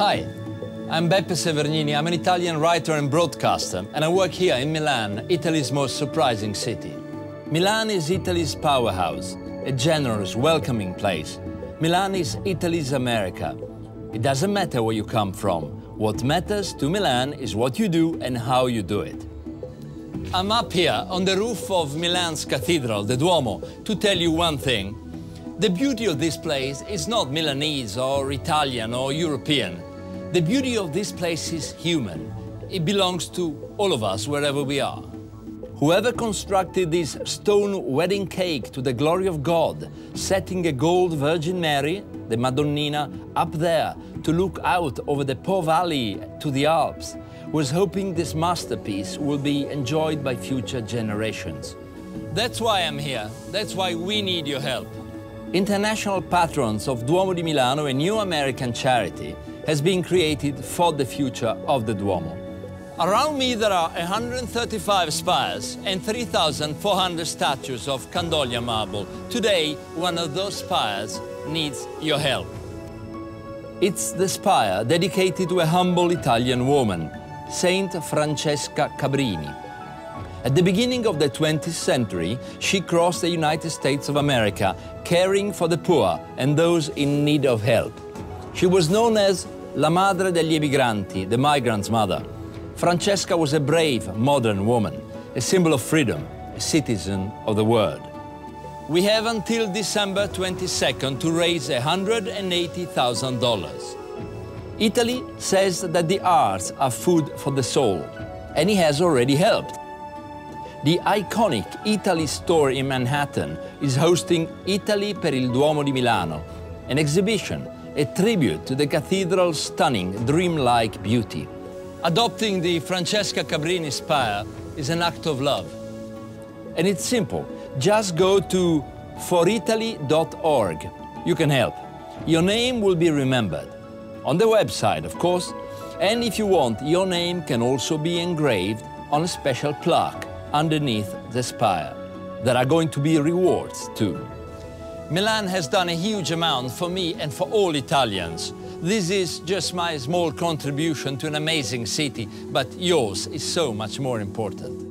Hi, I'm Beppe Severgnini. I'm an Italian writer and broadcaster, and I work here in Milan, Italy's most surprising city. Milan is Italy's powerhouse, a generous, welcoming place. Milan is Italy's America. It doesn't matter where you come from. What matters to Milan is what you do and how you do it. I'm up here on the roof of Milan's cathedral, the Duomo, to tell you one thing. The beauty of this place is not Milanese or Italian or European. The beauty of this place is human. It belongs to all of us wherever we are. Whoever constructed this stone wedding cake to the glory of God, setting a gold Virgin Mary, the Madonnina, up there to look out over the Po Valley to the Alps, was hoping this masterpiece will be enjoyed by future generations. That's why I'm here. That's why we need your help. International patrons of Duomo di Milano, a new American charity, has been created for the future of the Duomo. Around me there are 135 spires and 3,400 statues of Candoglia marble. Today, one of those spires needs your help. It's the spire dedicated to a humble Italian woman, Saint Francesca Cabrini. At the beginning of the 20th century, she crossed the United States of America, caring for the poor and those in need of help. She was known as La Madre degli Emigranti, the migrant's mother. Francesca was a brave, modern woman, a symbol of freedom, a citizen of the world. We have until December 22nd to raise $180,000. Eataly says that the arts are food for the soul, and he has already helped. The iconic Eataly store in Manhattan is hosting Eataly per il Duomo di Milano, an exhibition, a tribute to the cathedral's stunning, dreamlike beauty. Adopting the Francesca Cabrini spire is an act of love. And it's simple. Just go to foritaly.org. You can help. Your name will be remembered. On the website, of course. And if you want, your name can also be engraved on a special plaque underneath the spire. There are going to be rewards too. Milan has done a huge amount for me and for all Italians. This is just my small contribution to an amazing city, but yours is so much more important.